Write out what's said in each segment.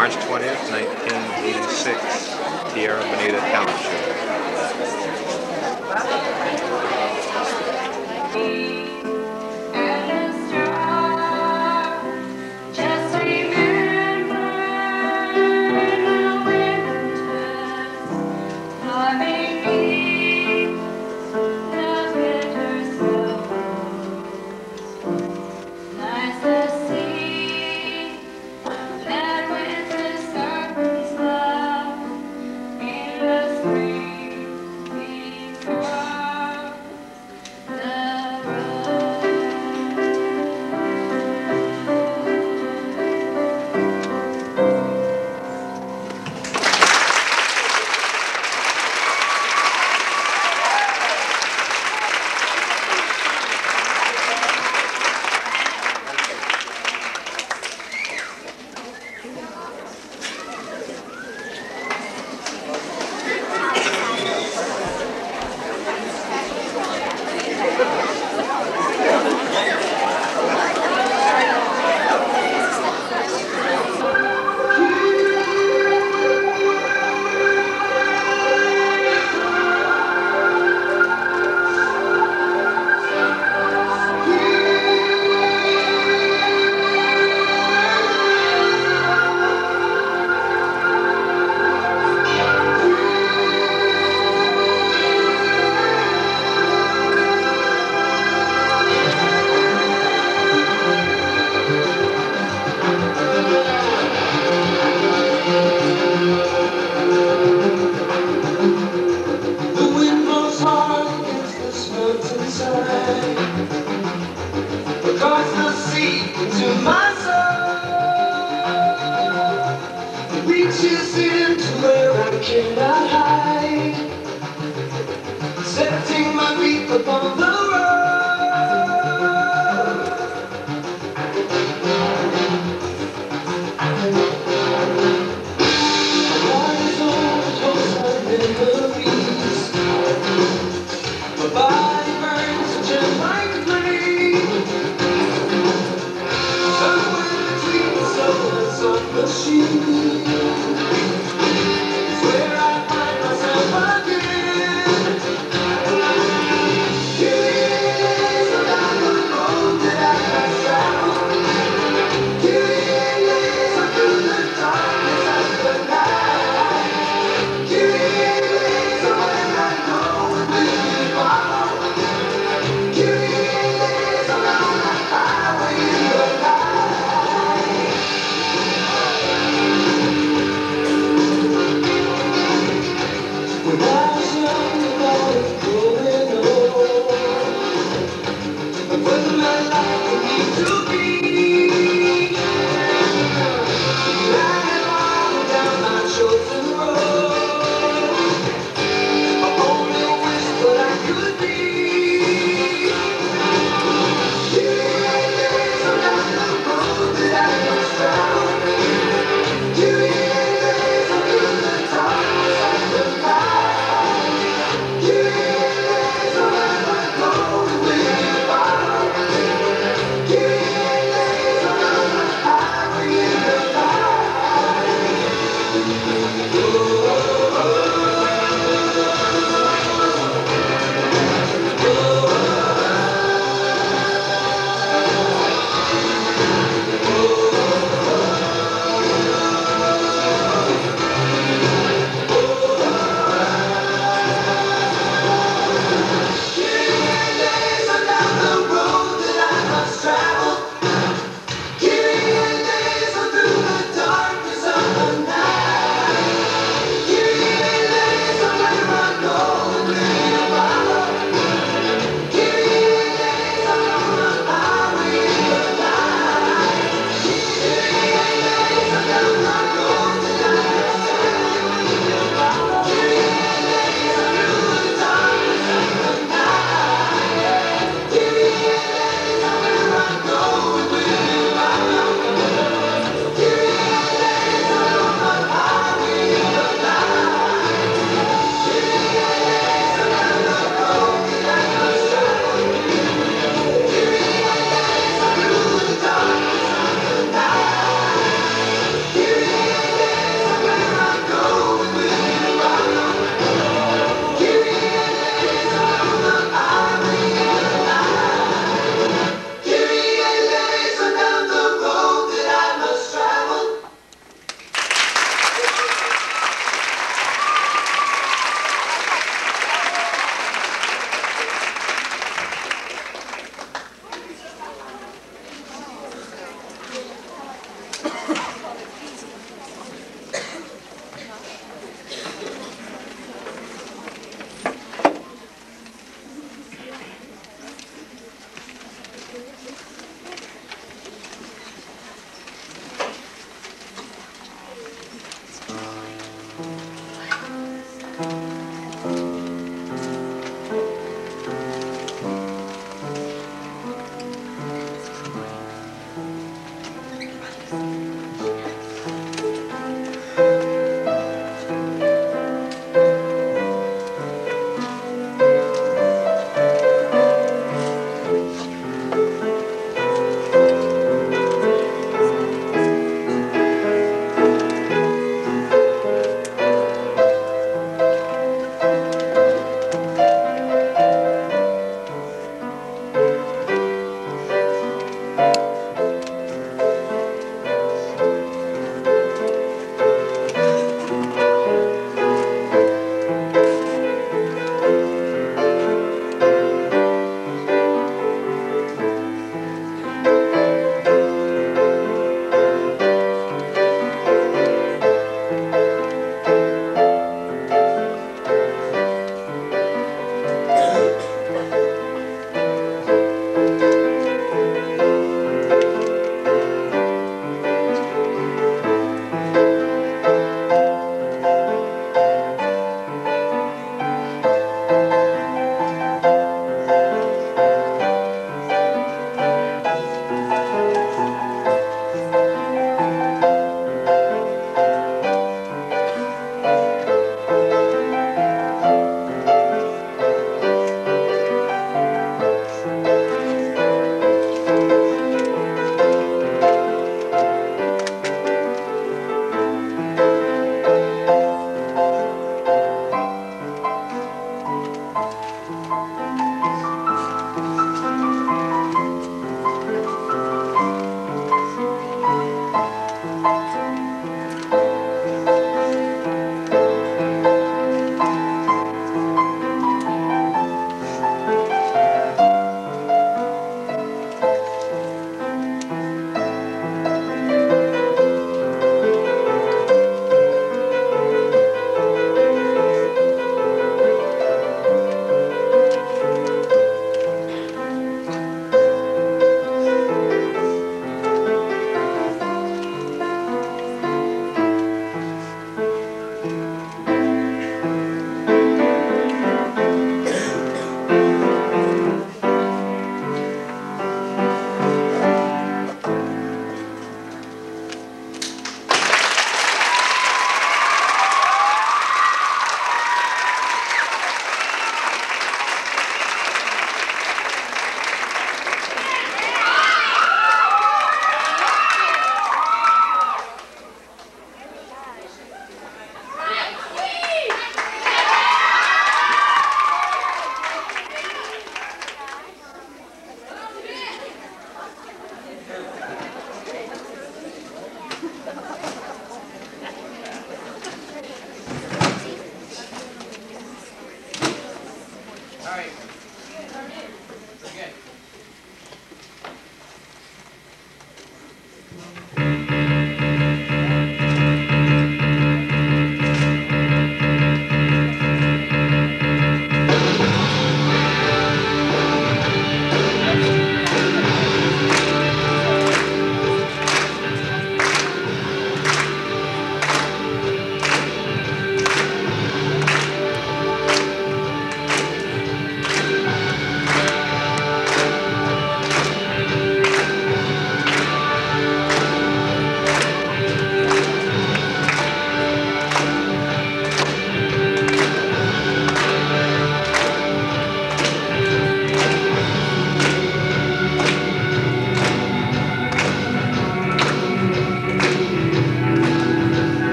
March 20th, 1986, Tierra Bonita Talent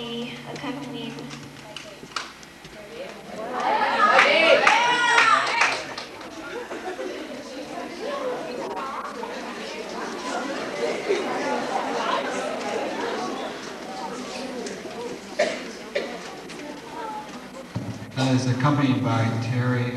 be accompanied. is accompanied by Terry